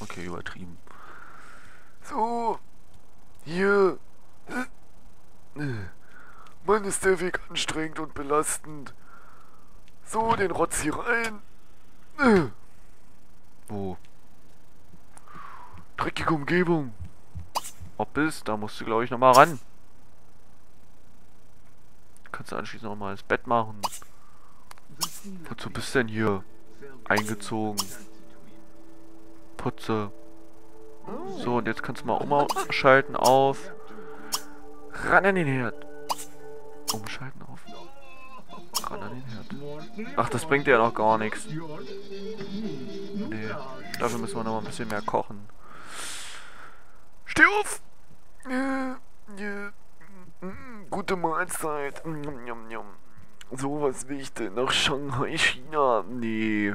Okay, übertrieben. So, hier. Mann, ist der Weg anstrengend und belastend. So, den Rotz hier rein. Wo? Dreckige Umgebung. Ob es, da musst du glaube ich nochmal ran. Kannst du anschließend nochmal ins Bett machen. Wozu bist du denn hier? Eingezogen. Putze. So, und jetzt kannst du mal umschalten auf. Ran an den Herd. Umschalten auf. Ran an den Herd. Ach, das bringt ja noch gar nichts. Nee, dafür müssen wir noch mal ein bisschen mehr kochen. Steh auf! Ja, ja. Gute Mahlzeit. So, was will ich denn? Nach Shanghai, China? Nee.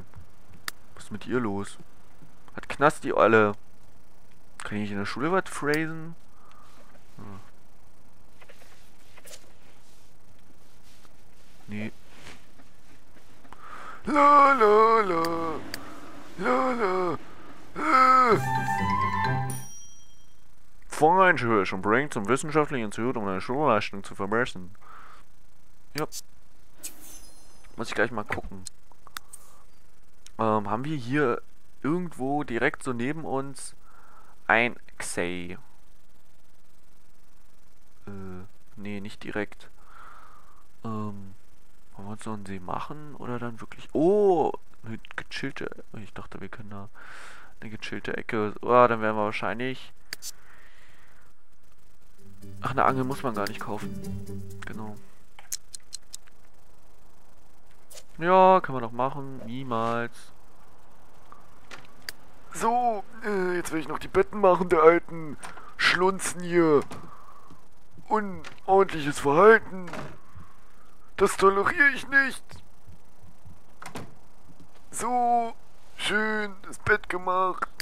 Was ist mit ihr los? Hat Knast die alle. Kann ich in der Schule was phrasen? Hm. Nee. La la la. La la. Äh. Voreinschulung bringt zum wissenschaftlichen Institut, um eine Schulleistung zu verbessern. Ja. Muss ich gleich mal gucken. Ähm, haben wir hier irgendwo direkt so neben uns ein Xay? Äh, nee, nicht direkt. Ähm, wollen wir uns noch einen See machen oder dann wirklich... Oh, eine gechillte... Ich dachte, wir können da eine gechillte Ecke... Oh, dann werden wir wahrscheinlich... Ach, eine Angel muss man gar nicht kaufen. Genau. Ja, kann man doch machen. Niemals. So, äh, jetzt will ich noch die Betten machen, der alten Schlunzen hier. Unordentliches Verhalten. Das toleriere ich nicht. So, schön das Bett gemacht.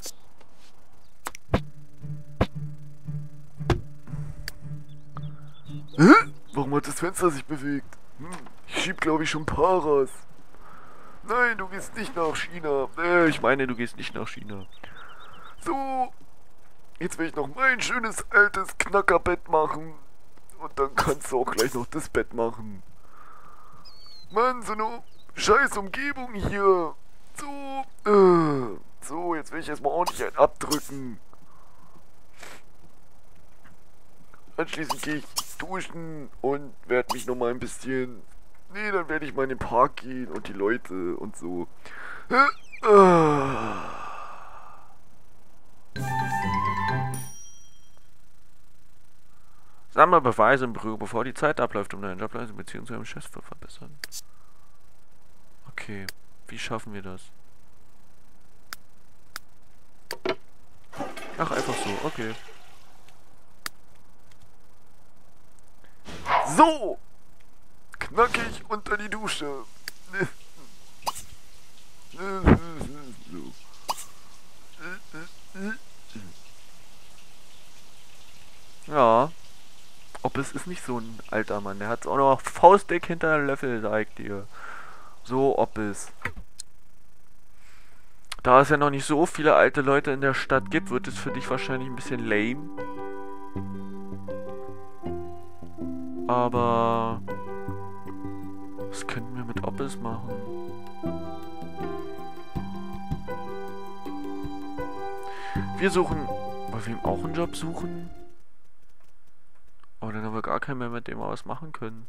Hä? Warum hat das Fenster sich bewegt? Hm, ich schieb glaube ich schon Paras. Nein, du gehst nicht nach China. Äh, ich meine, du gehst nicht nach China. So, jetzt will ich noch mein schönes altes Knackerbett machen. Und dann kannst du auch gleich noch das Bett machen. Mann, so eine scheiß Umgebung hier. So, äh, so, jetzt will ich erstmal ordentlich ein abdrücken. Anschließend gehe ich duschen und werde mich nochmal ein bisschen... Nee, dann werde ich mal in den Park gehen und die Leute und so. Sammle Beweise im Büro, bevor die Zeit abläuft, um deine Jobleistung Beziehung zu einem Chef zu verbessern. Okay, wie schaffen wir das? Ach, einfach so, okay. So! Knackig unter die Dusche. Ja. Ob es ist nicht so ein alter Mann. Der hat auch noch faustdick hinter der Löffel, sag ich dir. So, ob es. Da es ja noch nicht so viele alte Leute in der Stadt gibt, wird es für dich wahrscheinlich ein bisschen lame. Aber... Was könnten wir mit Oppes machen? Wir suchen... Wollen wir ihm auch einen Job suchen? Aber dann haben wir gar keinen mehr, mit dem wir was machen können.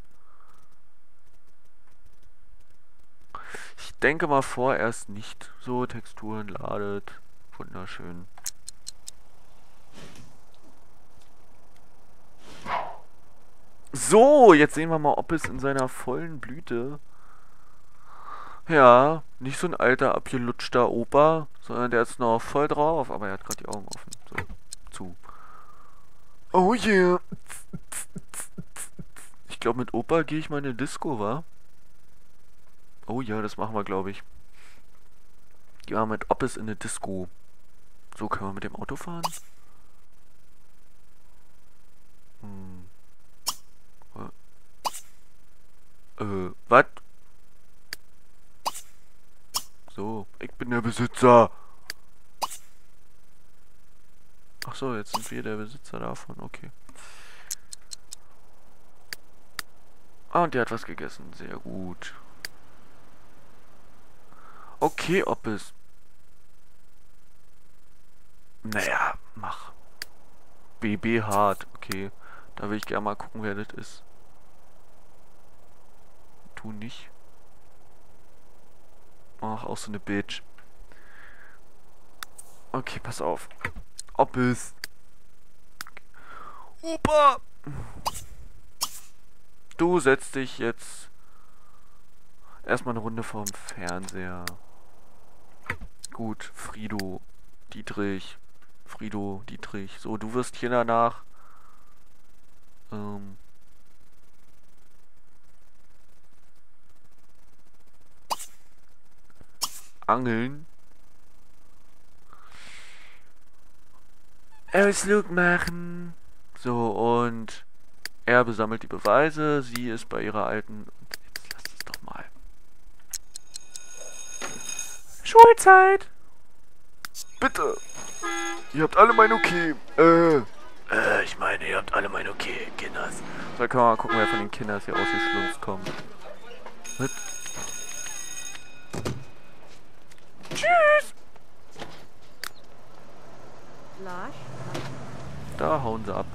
Ich denke mal vorerst nicht. So, Texturen ladet. Wunderschön. So, jetzt sehen wir mal, ob es in seiner vollen Blüte... Ja, nicht so ein alter, abgelutschter Opa, sondern der ist noch voll drauf, aber er hat gerade die Augen offen. So, zu. Oh yeah. Ich glaube, mit Opa gehe ich mal in eine Disco, wa? Oh ja, das machen wir, glaube ich. Ja, mit Oppes in eine Disco. So, können wir mit dem Auto fahren? Äh, was? So, ich bin der Besitzer. Ach so, jetzt sind wir der Besitzer davon, okay. Ah, und der hat was gegessen, sehr gut. Okay, ob es... Naja, mach. BB hart, okay. Da will ich gerne mal gucken, wer das ist. Tu nicht. Ach, auch so eine Bitch. Okay, pass auf. Ob es... Opa! Du setzt dich jetzt erstmal eine Runde vorm Fernseher. Gut, Frido, Dietrich, Frido, Dietrich. So, du wirst hier danach ähm, angeln. Ausflug machen. So, und er besammelt die Beweise. Sie ist bei ihrer alten... Jetzt lass es doch mal. Schulzeit! Bitte! Ihr habt alle mein Okay. Äh... Äh, ich meine, ihr habt alle mein Okay, Kinders. So, können wir mal gucken, wer von den Kinders hier ausgeschlunzt kommt. Mit. Tschüss! Da hauen sie ab.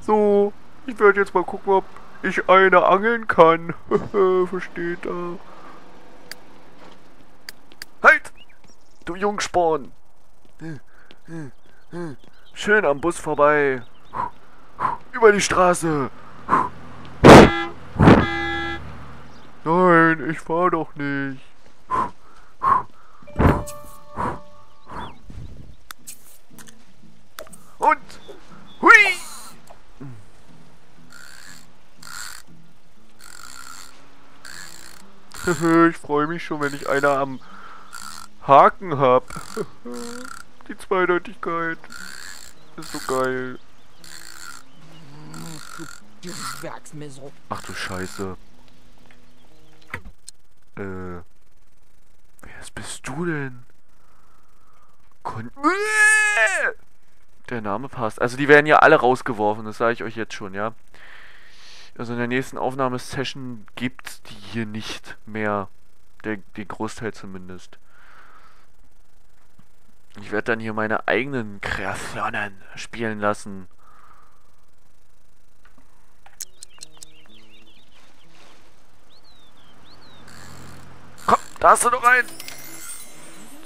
So, ich werde jetzt mal gucken, ob ich eine angeln kann. Versteht er. Halt! Du Jungsporn! Schön am Bus vorbei. Über die Straße. Nein, ich fahr doch nicht. Ich freue mich schon, wenn ich einer am Haken hab. Die Zweideutigkeit. Ist so geil. Du. Ach du Scheiße. Äh. Wer bist du denn? Kon Der Name passt. Also die werden ja alle rausgeworfen, das sage ich euch jetzt schon, ja. Also in der nächsten Aufnahmesession gibt die hier nicht mehr. Der, den Großteil zumindest. Ich werde dann hier meine eigenen Kreationen spielen lassen. Komm, da hast du noch einen.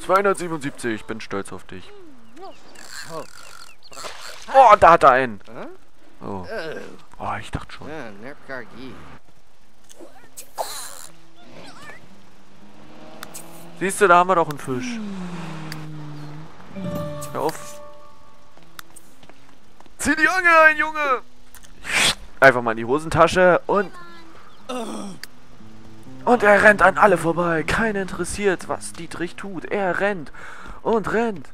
277, ich bin stolz auf dich. Oh, da hat er einen. Oh. Oh, ich dachte schon. Siehst du, da haben wir doch einen Fisch. Hör auf. Zieh die Angel ein, Junge! Einfach mal in die Hosentasche und... Und er rennt an alle vorbei. Keiner interessiert, was Dietrich tut. Er rennt und rennt.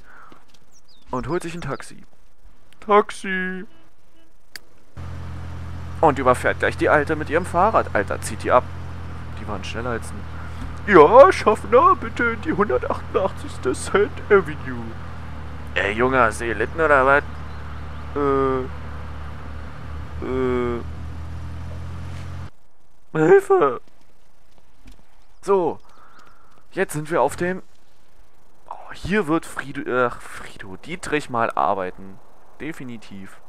Und holt sich ein Taxi. Taxi. Und überfährt gleich die Alte mit ihrem Fahrrad. Alter, zieht die ab. Die waren schneller als ein... Ja, Schaffner, bitte in die 188. Sand Avenue. Ey, Junge, hast du gelitten oder was? Äh. Äh. Hilfe! So. Jetzt sind wir auf dem... Oh, hier wird Frido, äh, Frido, Dietrich mal arbeiten. Definitiv.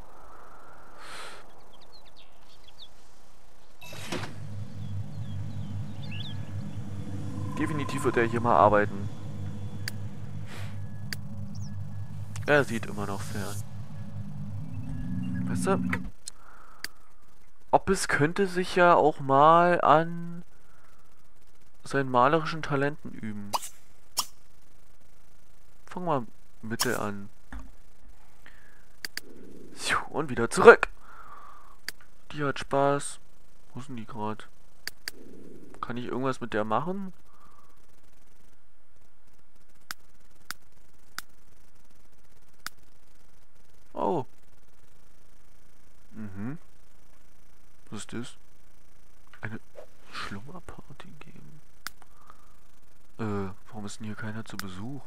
Definitiv wird er hier mal arbeiten. Er sieht immer noch fern. Weißt du? Ob es könnte sich ja auch mal an seinen malerischen Talenten üben. Fangen wir Mitte an. Und wieder zurück. Die hat Spaß. Wo sind die gerade? Kann ich irgendwas mit der machen? Oh. Mhm. Das? Eine Schlummerparty geben. Äh, Warum ist denn hier keiner zu Besuch?